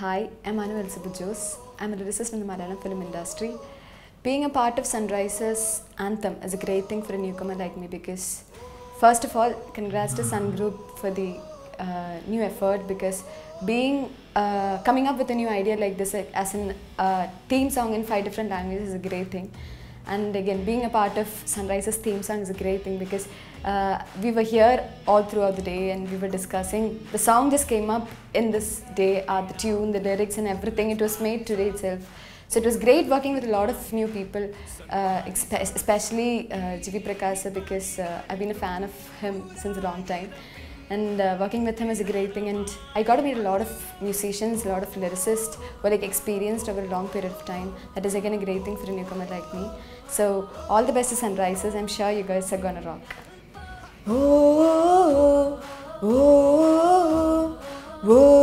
Hi, I'm Anu Elizabeth Jose. I'm a lyricist in the Malayalam film industry. Being a part of Sunrisers anthem is a great thing for a newcomer like me because, first of all, congrats to Sun Group for the uh, new effort because being uh, coming up with a new idea like this as an uh, theme song in five different languages is a great thing. And again, being a part of Sunrisers theme song is a great thing because uh, we were here all throughout the day and we were discussing. The song just came up in this day, uh, the tune, the lyrics, and everything. It was made today itself. So it was great working with a lot of new people, uh, especially uh, G.V. Prakash because uh, I've been a fan of him since a long time. And uh, working with him is a great thing. And I got to meet a lot of musicians, a lot of lyricists who are like experienced over a long period of time. That is again a great thing for a newcomer like me. So all the best to Sunrisers. I'm sure you guys are gonna rock. Oh, oh, oh, oh, oh.